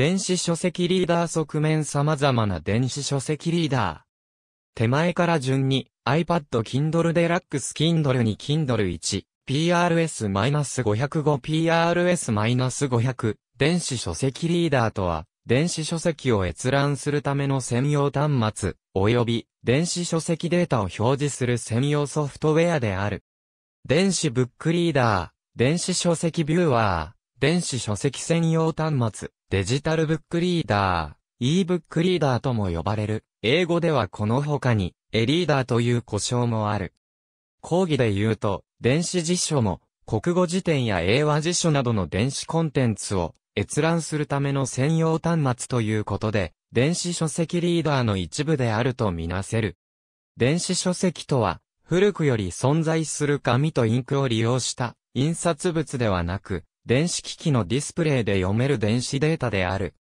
電子書籍リーダー側面様々な電子書籍リーダー。手前から順に iPad Kindle Deluxe Kindle に Kindle 1、PRS-505 PRS-500 電子書籍リーダーとは、電子書籍を閲覧するための専用端末、及び電子書籍データを表示する専用ソフトウェアである。電子ブックリーダー、電子書籍ビューワー、電子書籍専用端末、デジタルブックリーダー、e ブックリーダーとも呼ばれる。英語ではこの他に、エリーダーという故障もある。講義で言うと、電子辞書も、国語辞典や英和辞書などの電子コンテンツを閲覧するための専用端末ということで、電子書籍リーダーの一部であるとみなせる。電子書籍とは、古くより存在する紙とインクを利用した印刷物ではなく、電子機器のディスプレイで読める電子データである。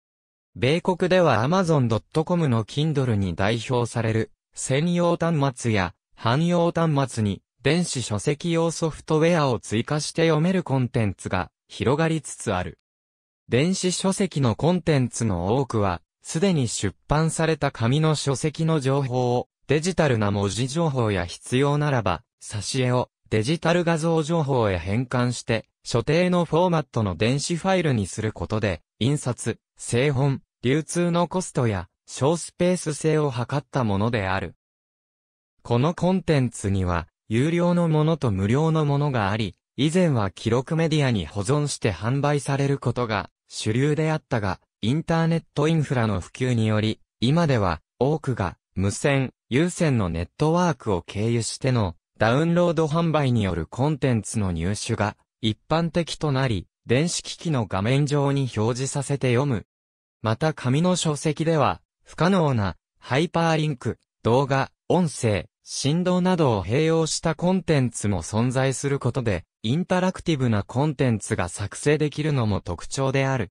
米国では Amazon.com の Kindle に代表される専用端末や汎用端末に電子書籍用ソフトウェアを追加して読めるコンテンツが広がりつつある。電子書籍のコンテンツの多くは、すでに出版された紙の書籍の情報をデジタルな文字情報や必要ならば、挿絵をデジタル画像情報へ変換して、所定のフォーマットの電子ファイルにすることで、印刷、製本、流通のコストや小スペース性を図ったものである。このコンテンツには、有料のものと無料のものがあり、以前は記録メディアに保存して販売されることが主流であったが、インターネットインフラの普及により、今では多くが無線、有線のネットワークを経由してのダウンロード販売によるコンテンツの入手が一般的となり、電子機器の画面上に表示させて読む。また紙の書籍では、不可能なハイパーリンク、動画、音声、振動などを併用したコンテンツも存在することで、インタラクティブなコンテンツが作成できるのも特徴である。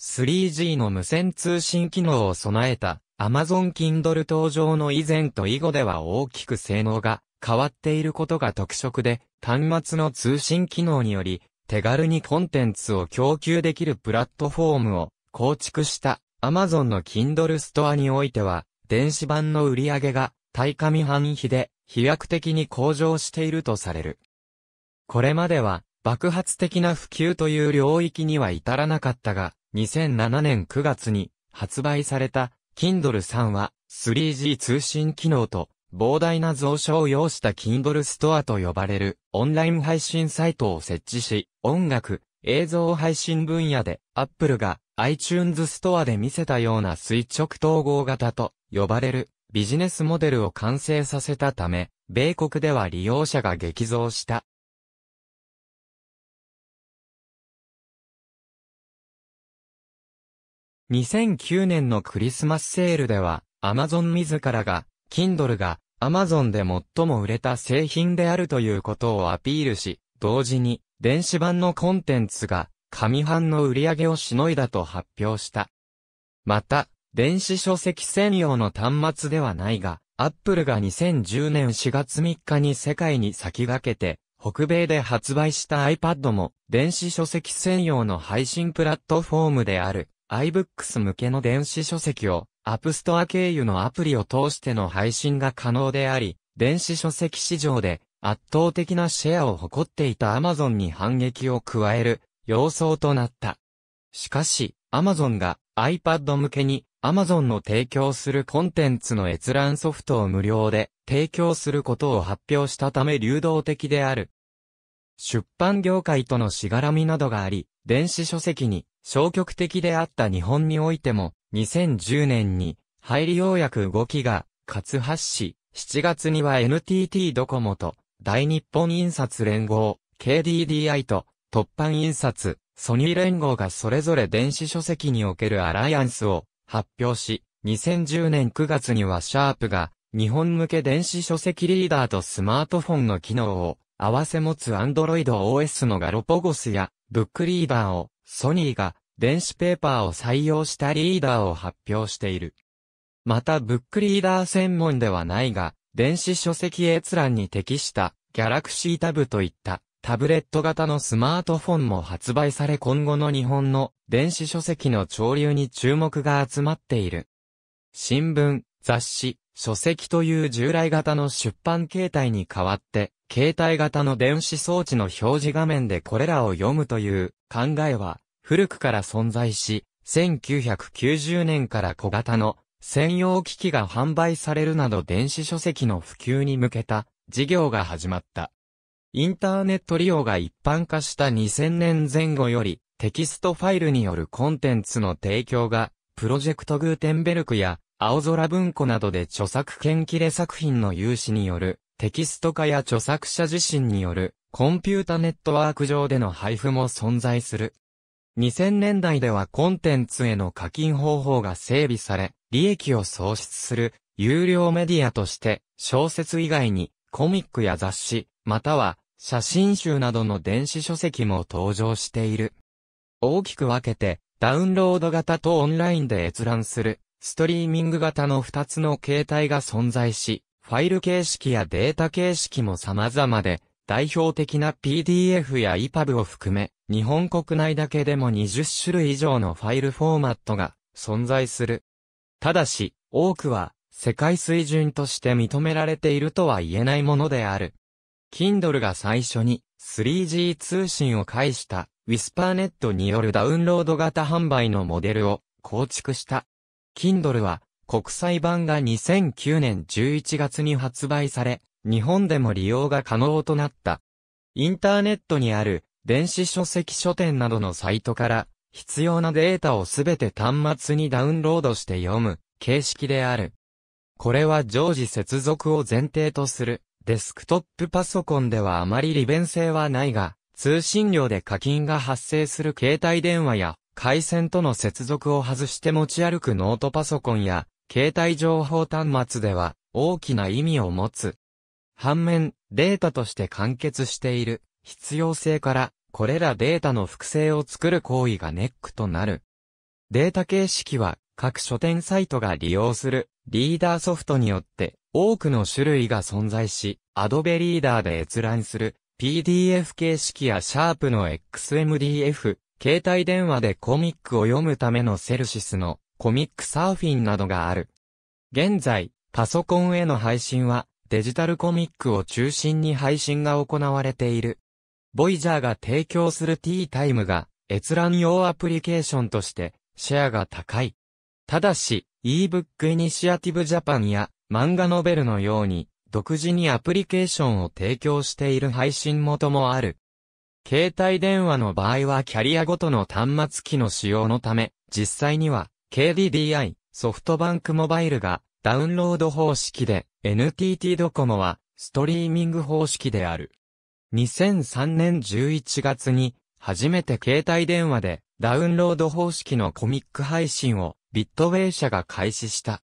3G の無線通信機能を備えた Amazon Kindle 登場の以前と以後では大きく性能が変わっていることが特色で、端末の通信機能により、手軽にコンテンツを供給できるプラットフォームを構築した Amazon の Kindle ストアにおいては、電子版の売り上げが対紙版比で飛躍的に向上しているとされる。これまでは爆発的な普及という領域には至らなかったが、2007年9月に発売された Kindle 3は 3G 通信機能と膨大な蔵書を要した Kindle ストアと呼ばれるオンライン配信サイトを設置し、音楽、映像配信分野で Apple が iTunes ストアで見せたような垂直統合型と呼ばれるビジネスモデルを完成させたため、米国では利用者が激増した。2009年のクリスマスセールでは、アマゾン自らが、Kindle がアマゾンで最も売れた製品であるということをアピールし、同時に電子版のコンテンツが紙版の売り上げをしのいだと発表した。また、電子書籍専用の端末ではないが、アップルが2010年4月3日に世界に先駆けて、北米で発売した iPad も電子書籍専用の配信プラットフォームである iBooks 向けの電子書籍を App Store 経由のアプリを通しての配信が可能であり、電子書籍市場で圧倒的なシェアを誇っていた Amazon に反撃を加える様相となった。しかし、Amazon が iPad 向けに Amazon の提供するコンテンツの閲覧ソフトを無料で提供することを発表したため流動的である。出版業界とのしがらみなどがあり、電子書籍に消極的であった日本においても、2010年に入りようやく動きが活発し、7月には NTT ドコモと大日本印刷連合、KDDI と突版印刷、ソニー連合がそれぞれ電子書籍におけるアライアンスを発表し、2010年9月にはシャープが日本向け電子書籍リーダーとスマートフォンの機能を合わせ持つ Android OS のガロポゴスやブックリーダーをソニーが電子ペーパーを採用したリーダーを発表している。またブックリーダー専門ではないが、電子書籍閲覧に適したギャラクシータブといったタブレット型のスマートフォンも発売され今後の日本の電子書籍の潮流に注目が集まっている。新聞、雑誌、書籍という従来型の出版形態に代わって、携帯型の電子装置の表示画面でこれらを読むという考えは古くから存在し、1990年から小型の専用機器が販売されるなど電子書籍の普及に向けた事業が始まった。インターネット利用が一般化した2000年前後より、テキストファイルによるコンテンツの提供が、プロジェクトグーテンベルクや、青空文庫などで著作権切れ作品の有志による、テキスト化や著作者自身による、コンピュータネットワーク上での配布も存在する。2000年代ではコンテンツへの課金方法が整備され、利益を創出する、有料メディアとして、小説以外に、コミックや雑誌、または、写真集などの電子書籍も登場している。大きく分けて、ダウンロード型とオンラインで閲覧する、ストリーミング型の2つの形態が存在し、ファイル形式やデータ形式も様々で、代表的な PDF や EPUB を含め、日本国内だけでも20種類以上のファイルフォーマットが存在する。ただし、多くは世界水準として認められているとは言えないものである。Kindle が最初に 3G 通信を介した WhisperNet によるダウンロード型販売のモデルを構築した。Kindle は国際版が2009年11月に発売され、日本でも利用が可能となった。インターネットにある電子書籍書店などのサイトから必要なデータをすべて端末にダウンロードして読む形式である。これは常時接続を前提とするデスクトップパソコンではあまり利便性はないが、通信量で課金が発生する携帯電話や、回線との接続を外して持ち歩くノートパソコンや、携帯情報端末では、大きな意味を持つ。反面、データとして完結している、必要性から、これらデータの複製を作る行為がネックとなる。データ形式は、各書店サイトが利用する、リーダーソフトによって、多くの種類が存在し、Adobe Reader で閲覧する PDF 形式やシャープの XMDF、携帯電話でコミックを読むためのセルシスのコミックサーフィンなどがある。現在、パソコンへの配信はデジタルコミックを中心に配信が行われている。ボイジャーが提供する T タイムが閲覧用アプリケーションとしてシェアが高い。ただし、ebook イニシアティブジャパンや漫画ノベルのように、独自にアプリケーションを提供している配信元もある。携帯電話の場合はキャリアごとの端末機の使用のため、実際には KDDI、ソフトバンクモバイルがダウンロード方式で NTT ドコモはストリーミング方式である。2003年11月に初めて携帯電話でダウンロード方式のコミック配信をビットウェイ社が開始した。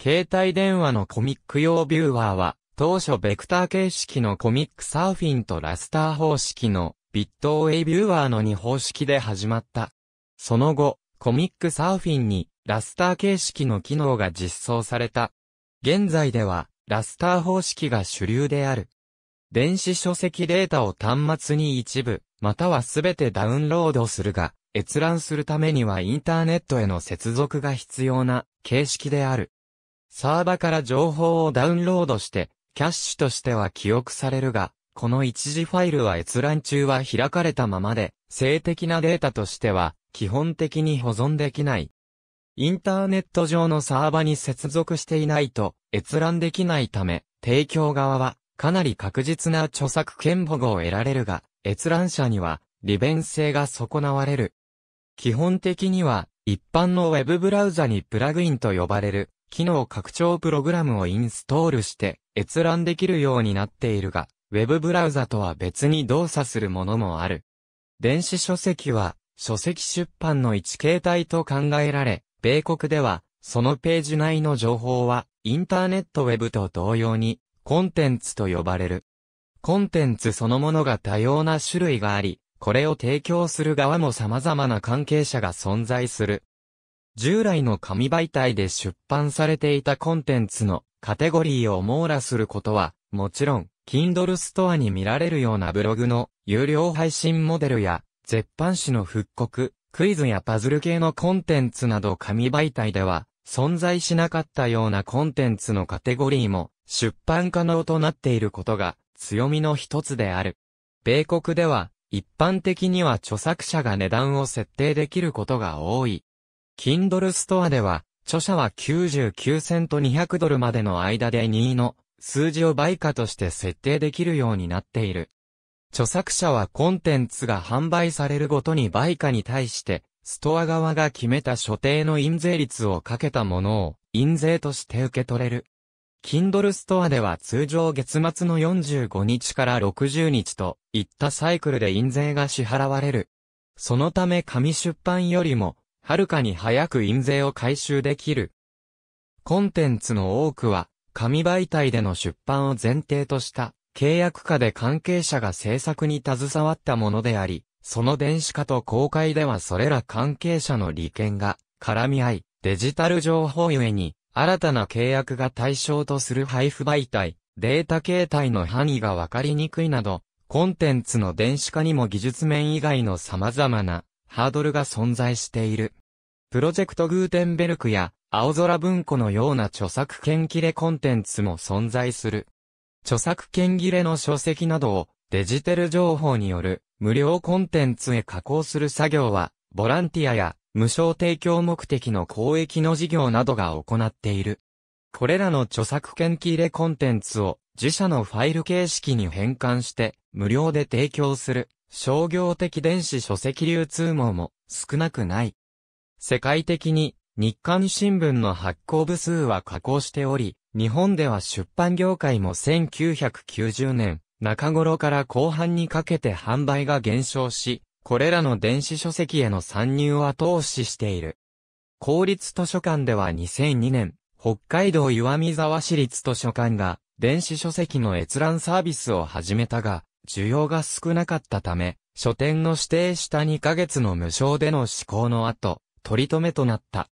携帯電話のコミック用ビューワーは、当初ベクター形式のコミックサーフィンとラスター方式のビットウェイビューワーの2方式で始まった。その後、コミックサーフィンにラスター形式の機能が実装された。現在では、ラスター方式が主流である。電子書籍データを端末に一部、またはすべてダウンロードするが、閲覧するためにはインターネットへの接続が必要な形式である。サーバから情報をダウンロードして、キャッシュとしては記憶されるが、この一時ファイルは閲覧中は開かれたままで、静的なデータとしては、基本的に保存できない。インターネット上のサーバに接続していないと、閲覧できないため、提供側は、かなり確実な著作権保護を得られるが、閲覧者には、利便性が損なわれる。基本的には、一般のウェブブラウザにプラグインと呼ばれる、機能拡張プログラムをインストールして閲覧できるようになっているが、ウェブブラウザとは別に動作するものもある。電子書籍は書籍出版の一形態と考えられ、米国ではそのページ内の情報はインターネットウェブと同様にコンテンツと呼ばれる。コンテンツそのものが多様な種類があり、これを提供する側も様々な関係者が存在する。従来の紙媒体で出版されていたコンテンツのカテゴリーを網羅することは、もちろん、Kindle ストアに見られるようなブログの有料配信モデルや、絶版誌の復刻、クイズやパズル系のコンテンツなど紙媒体では、存在しなかったようなコンテンツのカテゴリーも出版可能となっていることが強みの一つである。米国では一般的には著作者が値段を設定できることが多い。Kindle ストアでは著者は99セント200ドルまでの間で2位の数字を倍価として設定できるようになっている。著作者はコンテンツが販売されるごとに売価に対して、ストア側が決めた所定の印税率をかけたものを、印税として受け取れる。Kindle ストアでは通常月末の45日から60日といったサイクルで印税が支払われる。そのため紙出版よりも、はるかに早く印税を回収できる。コンテンツの多くは、紙媒体での出版を前提とした契約下で関係者が制作に携わったものであり、その電子化と公開ではそれら関係者の利権が絡み合い、デジタル情報ゆえに新たな契約が対象とする配布媒体、データ形態の範囲がわかりにくいなど、コンテンツの電子化にも技術面以外の様々なハードルが存在している。プロジェクトグーテンベルクや青空文庫のような著作権切れコンテンツも存在する。著作権切れの書籍などをデジタル情報による無料コンテンツへ加工する作業は、ボランティアや無償提供目的の公益の事業などが行っている。これらの著作権切れコンテンツを自社のファイル形式に変換して無料で提供する商業的電子書籍流通網も少なくない。世界的に日刊新聞の発行部数は下降しており、日本では出版業界も1990年中頃から後半にかけて販売が減少し、これらの電子書籍への参入を後押ししている。公立図書館では2002年、北海道岩見沢市立図書館が電子書籍の閲覧サービスを始めたが、需要が少なかったため、書店の指定した2ヶ月の無償での施行の後、取り留めとなった。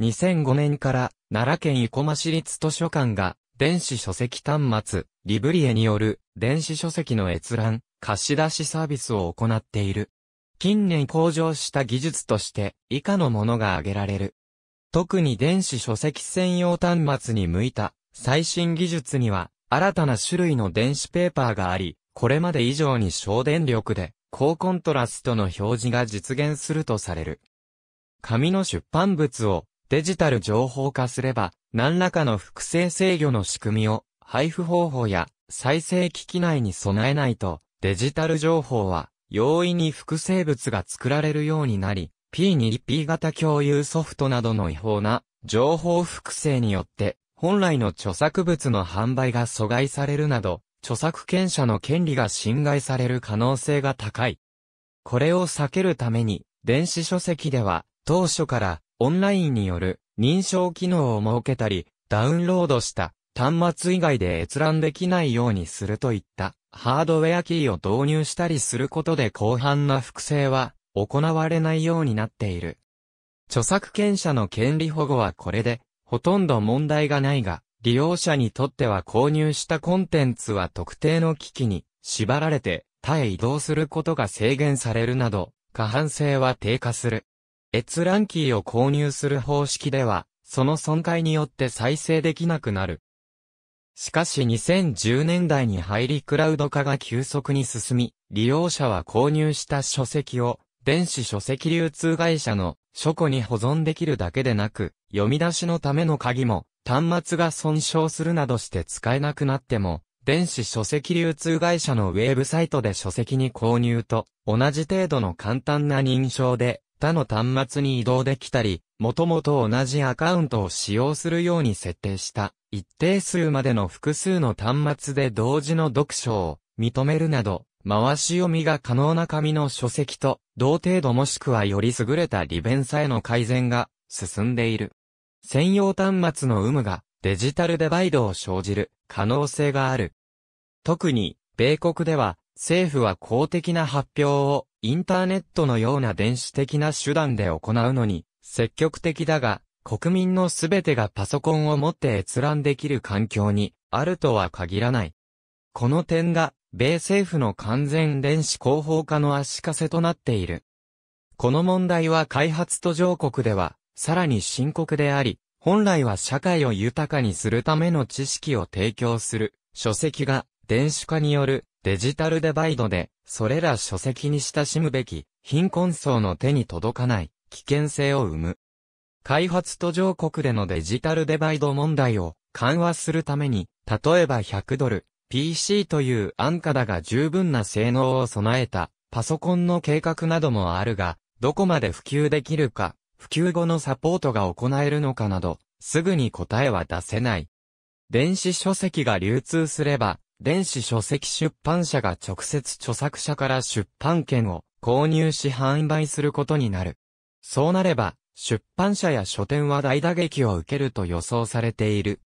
2005年から奈良県生駒市立図書館が電子書籍端末、リブリエによる電子書籍の閲覧、貸し出しサービスを行っている。近年向上した技術として以下のものが挙げられる。特に電子書籍専用端末に向いた最新技術には新たな種類の電子ペーパーがあり、これまで以上に省電力で高コントラストの表示が実現するとされる。紙の出版物をデジタル情報化すれば、何らかの複製制御の仕組みを、配布方法や再生機器内に備えないと、デジタル情報は、容易に複製物が作られるようになり、P2P 型共有ソフトなどの違法な情報複製によって、本来の著作物の販売が阻害されるなど、著作権者の権利が侵害される可能性が高い。これを避けるために、電子書籍では、当初からオンラインによる認証機能を設けたり、ダウンロードした端末以外で閲覧できないようにするといったハードウェアキーを導入したりすることで広範な複製は行われないようになっている。著作権者の権利保護はこれでほとんど問題がないが、利用者にとっては購入したコンテンツは特定の機器に縛られて他へ移動することが制限されるなど、過半性は低下する。閲覧キーを購入する方式では、その損壊によって再生できなくなる。しかし2010年代に入りクラウド化が急速に進み、利用者は購入した書籍を電子書籍流通会社の書庫に保存できるだけでなく、読み出しのための鍵も端末が損傷するなどして使えなくなっても、電子書籍流通会社のウェブサイトで書籍に購入と同じ程度の簡単な認証で他の端末に移動できたり、もともと同じアカウントを使用するように設定した一定数までの複数の端末で同時の読書を認めるなど、回し読みが可能な紙の書籍と同程度もしくはより優れた利便さへの改善が進んでいる。専用端末の有無がデジタルデバイドを生じる可能性がある。特に、米国では政府は公的な発表をインターネットのような電子的な手段で行うのに積極的だが、国民のすべてがパソコンを持って閲覧できる環境にあるとは限らない。この点が、米政府の完全電子広報化の足かせとなっている。この問題は開発途上国では、さらに深刻であり、本来は社会を豊かにするための知識を提供する書籍が電子化によるデジタルデバイドで、それら書籍に親しむべき貧困層の手に届かない危険性を生む。開発途上国でのデジタルデバイド問題を緩和するために、例えば100ドル、PC という安価だが十分な性能を備えたパソコンの計画などもあるが、どこまで普及できるか普及後のサポートが行えるのかなど、すぐに答えは出せない。電子書籍が流通すれば、電子書籍出版社が直接著作者から出版権を購入し販売することになる。そうなれば、出版社や書店は大打撃を受けると予想されている。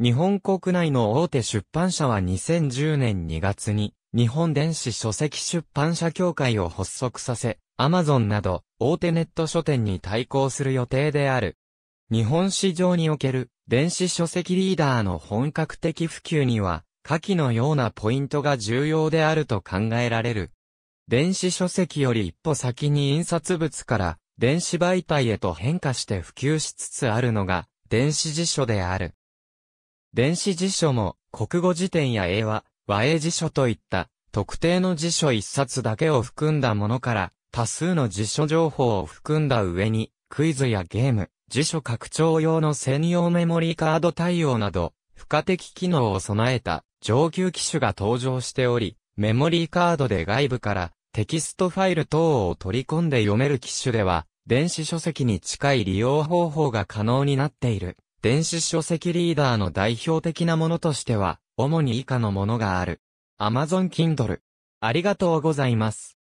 日本国内の大手出版社は2010年2月に、日本電子書籍出版社協会を発足させ、アマゾンなど大手ネット書店に対抗する予定である。日本市場における電子書籍リーダーの本格的普及には、下記のようなポイントが重要であると考えられる。電子書籍より一歩先に印刷物から電子媒体へと変化して普及しつつあるのが電子辞書である。電子辞書も国語辞典や英和、和英辞書といった特定の辞書一冊だけを含んだものから多数の辞書情報を含んだ上に、クイズやゲーム、辞書拡張用の専用メモリーカード対応など、付加的機能を備えた上級機種が登場しており、メモリーカードで外部からテキストファイル等を取り込んで読める機種では、電子書籍に近い利用方法が可能になっている。電子書籍リーダーの代表的なものとしては、主に以下のものがある。Amazon Kindle。ありがとうございます。